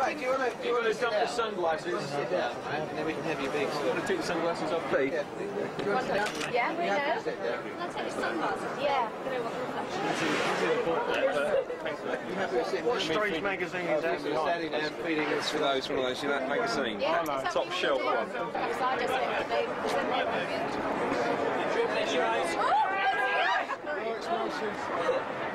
fact, do you want to do you want to Dump the sunglasses. sit down, right? And then we can have your big Want to take the sunglasses off, Pete? Yeah, we know. Can I take your sunglasses? Yeah. Don't know what reflection. What strange magazine is that We're standing down feeding us For those, one of those, you know, that magazine. Yeah, is that Top shelf one. do? Because I just think that they present their from the side. I should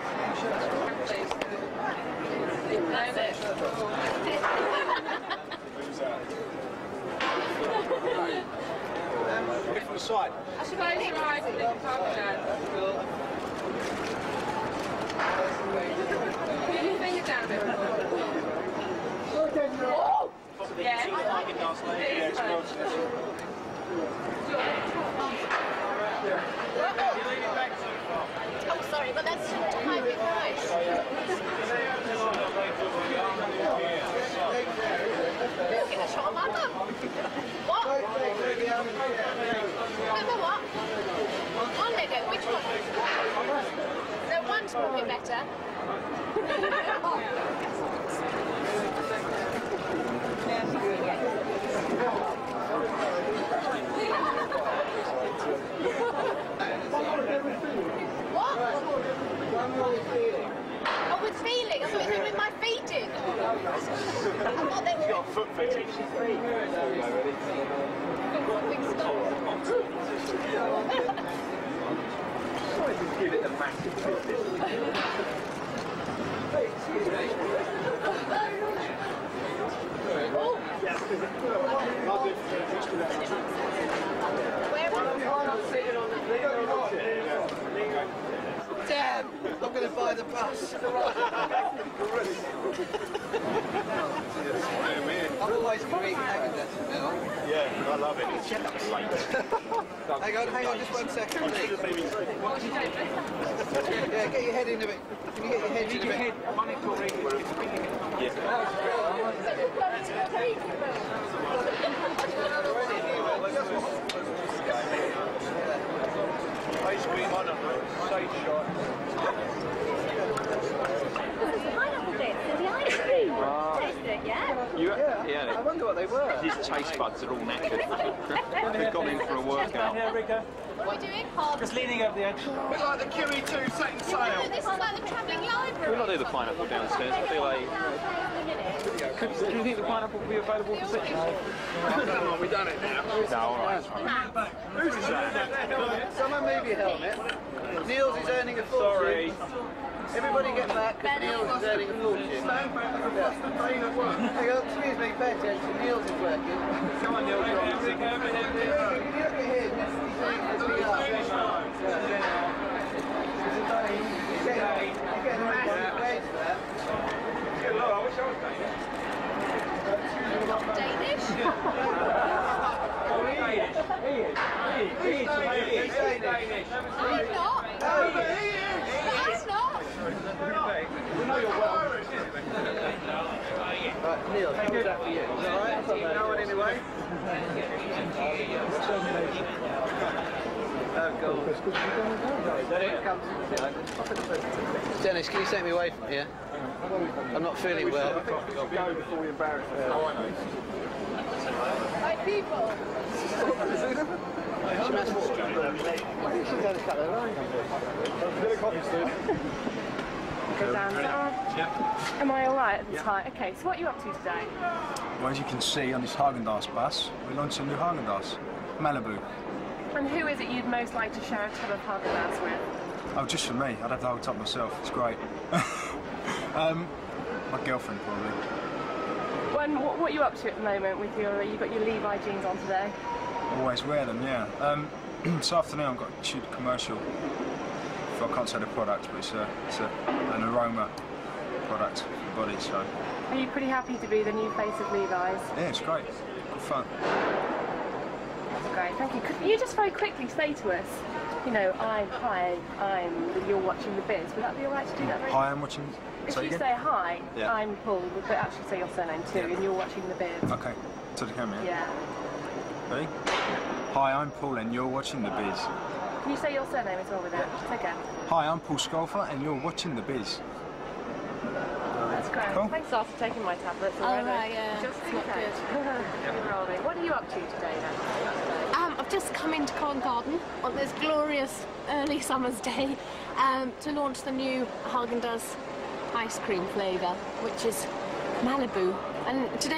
go next. Put your finger down a bit. Oh, sorry, but that's my big price. Look at the shot of my mum. What? Remember what? On Lego, which one? No, one's probably better. What? Oh, with feeling. I thought you with my feet in. I thought they were Foot fetish. Give it a massive. Damn! I'm going to buy the bus. Häagen-Dazs now. Yeah, I love it. Hang on, hang on, just one second. Yeah, get your head in a bit. Can you get your head in a bit? Ice cream on a side shot. pineapple bits in the ice cream. Taste it, yeah? You, yeah. I wonder what they were. His taste buds are all knackered. We've gone in for a workout. What are we doing? Hard. Just leaning over the edge. Bit like the QE2 setting sail. this is like the travelling library. We'll not do the pineapple downstairs, but do like... Could, do you think the pineapple will be available for six? Come on, we've done it now. No, alright. alright. Who's that? Someone move your helmet. Niels is earning a fortune. Sorry. Everybody get back, because Niels is earning a fortune. Stand back across the brain at work. Hang on, excuse me, pay attention. Niels is working. Come on, Neil. Can you look at him? He's doing the big up. He's getting, he's getting massive wage for that. I wish I was Danish. Danish? He's Danish. I'm not. Oh, but he is. I'm not. Right, Neil, how was that for you? Was that alright? Do you anyway? Oh, God. Dennis, can you take me away from here? I'm not feeling well. Go before we embarrass ourselves. My people. Go down. Oh, Am I all right at this height? Okay, so what are you up to today? Well, as you can see on this Haagen-Dazs bus, we launched a new Haagen-Dazs, Malibu. And who is it you'd most like to share a tub of Haagen-Dazs with? Oh, just for me. I'd have the whole top myself. It's great. um, my girlfriend probably. When, what, what are you up to at the moment with your, you've got your Levi jeans on today? Always wear them, yeah. Um, this afternoon I've got shoot a commercial. I can't say the product, but it's, a, it's a, an aroma product for the body. So Are you pretty happy to be the new face of Levi's? yeah, it's great. Good fun. That's great, thank you. Could you just very quickly say to us, you know, I'm, hi, I'm, you're watching the biz. Would that be alright to do that very Hi, I'm watching. If say you again? say hi, Yeah. I'm Paul, but actually say your surname too, Yeah. and you're watching the biz. Okay, to the camera. Yeah. Yeah. Ready? Hi, I'm Paul, and you're watching the biz. Can you say your surname as well with it? Just again. Hi, I'm Paul Sculfor, and you're watching the biz. That's grand. Cool. Thanks after taking my tablets Oh, already. right, yeah. Just It's in not case. Keep. What are you up to today then? Um, I've just come into Covent Garden on this glorious early summer's day um, to launch the new Haagen-Dazs ice cream flavour, which is Malibu. And today